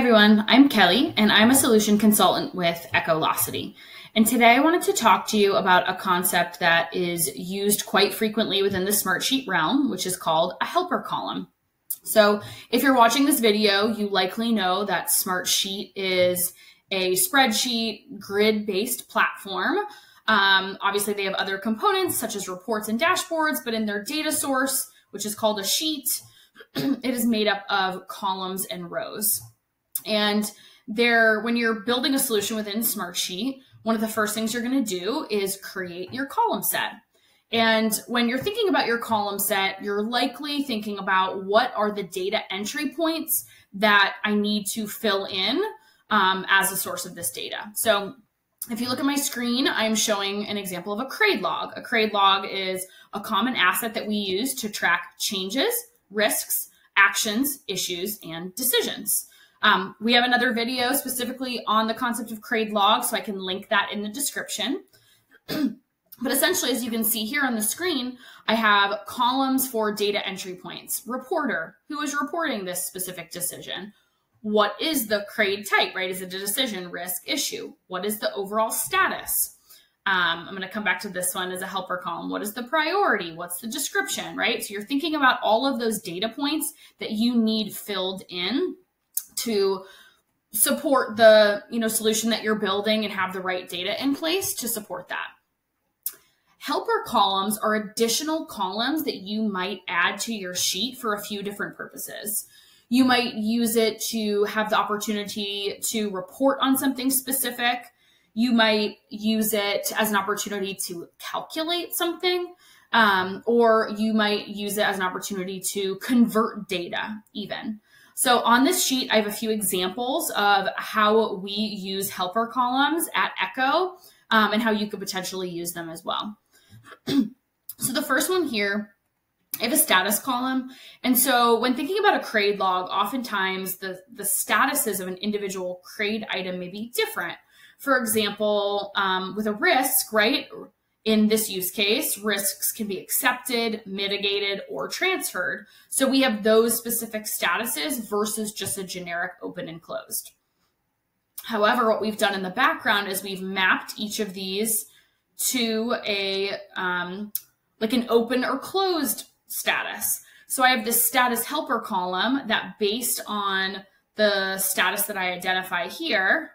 everyone, I'm Kelly, and I'm a solution consultant with Echolocity. And today I wanted to talk to you about a concept that is used quite frequently within the Smartsheet realm, which is called a helper column. So if you're watching this video, you likely know that Smartsheet is a spreadsheet grid-based platform. Um, obviously, they have other components such as reports and dashboards, but in their data source, which is called a sheet, it is made up of columns and rows. And there, when you're building a solution within Smartsheet, one of the first things you're going to do is create your column set. And when you're thinking about your column set, you're likely thinking about what are the data entry points that I need to fill in um, as a source of this data. So if you look at my screen, I'm showing an example of a CRAID log. A CRAID log is a common asset that we use to track changes, risks, actions, issues, and decisions. Um, we have another video specifically on the concept of CRAID log, so I can link that in the description. but essentially, as you can see here on the screen, I have columns for data entry points. Reporter, who is reporting this specific decision? What is the CRAID type, right? Is it a decision, risk, issue? What is the overall status? Um, I'm going to come back to this one as a helper column. What is the priority? What's the description, right? So you're thinking about all of those data points that you need filled in to support the you know solution that you're building and have the right data in place to support that. Helper columns are additional columns that you might add to your sheet for a few different purposes. You might use it to have the opportunity to report on something specific. You might use it as an opportunity to calculate something um, or you might use it as an opportunity to convert data even so on this sheet, I have a few examples of how we use helper columns at Echo um, and how you could potentially use them as well. so the first one here, I have a status column. And so when thinking about a CRAID log, oftentimes the, the statuses of an individual CRAID item may be different. For example, um, with a risk, right? In this use case, risks can be accepted, mitigated, or transferred. So we have those specific statuses versus just a generic open and closed. However, what we've done in the background is we've mapped each of these to a um, like an open or closed status. So I have this status helper column that based on the status that I identify here,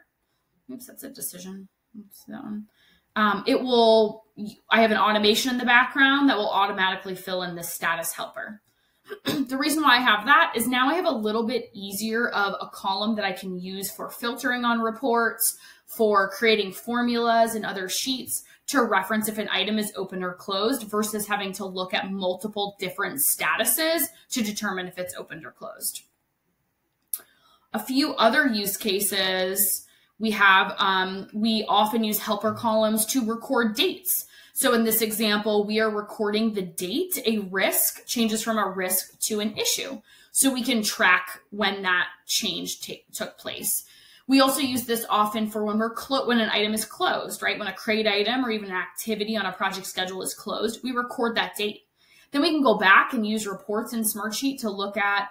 oops, that's a decision. Oops, that one um, it will, I have an automation in the background that will automatically fill in the status helper. the reason why I have that is now I have a little bit easier of a column that I can use for filtering on reports, for creating formulas and other sheets to reference if an item is open or closed versus having to look at multiple different statuses to determine if it's opened or closed. A few other use cases we have, um, we often use helper columns to record dates. So in this example, we are recording the date a risk changes from a risk to an issue. So we can track when that change took place. We also use this often for when we're when an item is closed, right? When a CRAID item or even an activity on a project schedule is closed, we record that date. Then we can go back and use reports in Smartsheet to look at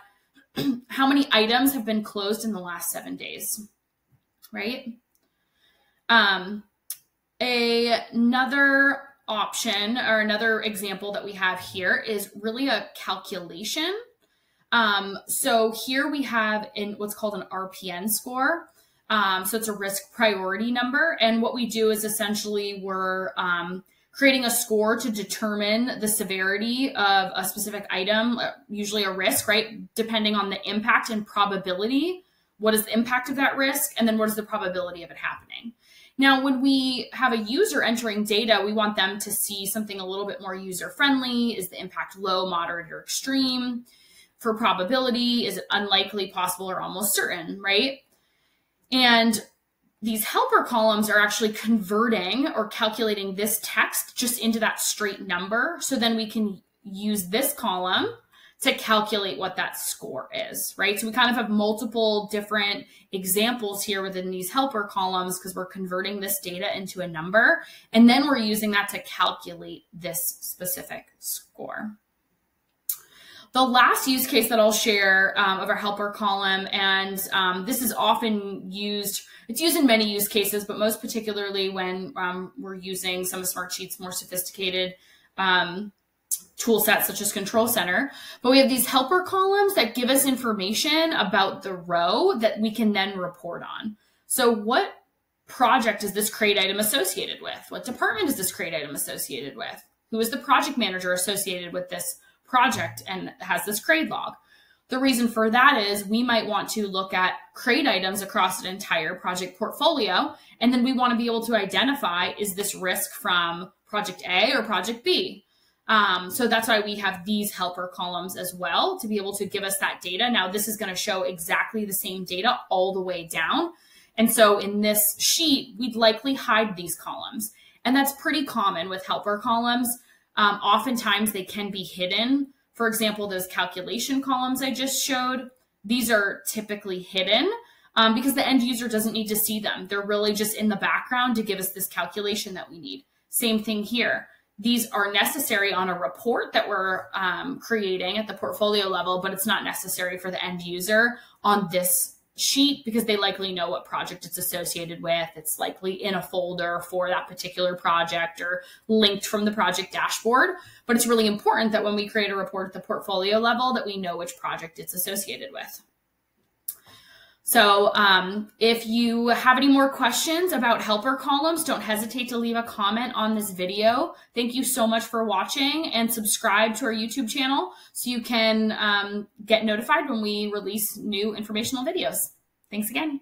how many items have been closed in the last seven days right? Um, a, another option or another example that we have here is really a calculation. Um, so here we have in what's called an RPN score. Um, so it's a risk priority number. And what we do is essentially we're um, creating a score to determine the severity of a specific item, usually a risk, right? Depending on the impact and probability what is the impact of that risk? And then what is the probability of it happening? Now, when we have a user entering data, we want them to see something a little bit more user friendly. Is the impact low, moderate, or extreme? For probability, is it unlikely, possible, or almost certain, right? And these helper columns are actually converting or calculating this text just into that straight number. So then we can use this column to calculate what that score is, right? So we kind of have multiple different examples here within these helper columns because we're converting this data into a number, and then we're using that to calculate this specific score. The last use case that I'll share um, of our helper column, and um, this is often used, it's used in many use cases, but most particularly when um, we're using some of Smartsheet's more sophisticated um, tool sets such as Control Center. But we have these helper columns that give us information about the row that we can then report on. So what project is this CRAID item associated with? What department is this CRAID item associated with? Who is the project manager associated with this project and has this CRAID log. The reason for that is we might want to look at CRAID items across an entire project portfolio, and then we want to be able to identify is this risk from project A or project B. Um, so that's why we have these helper columns as well to be able to give us that data. Now, this is going to show exactly the same data all the way down. And so in this sheet, we'd likely hide these columns. And that's pretty common with helper columns. Um, oftentimes they can be hidden. For example, those calculation columns I just showed, these are typically hidden um, because the end user doesn't need to see them. They're really just in the background to give us this calculation that we need. Same thing here. These are necessary on a report that we're um, creating at the portfolio level, but it's not necessary for the end user on this sheet because they likely know what project it's associated with. It's likely in a folder for that particular project or linked from the project dashboard. But it's really important that when we create a report at the portfolio level that we know which project it's associated with. So um, if you have any more questions about helper columns, don't hesitate to leave a comment on this video. Thank you so much for watching and subscribe to our YouTube channel so you can um, get notified when we release new informational videos. Thanks again.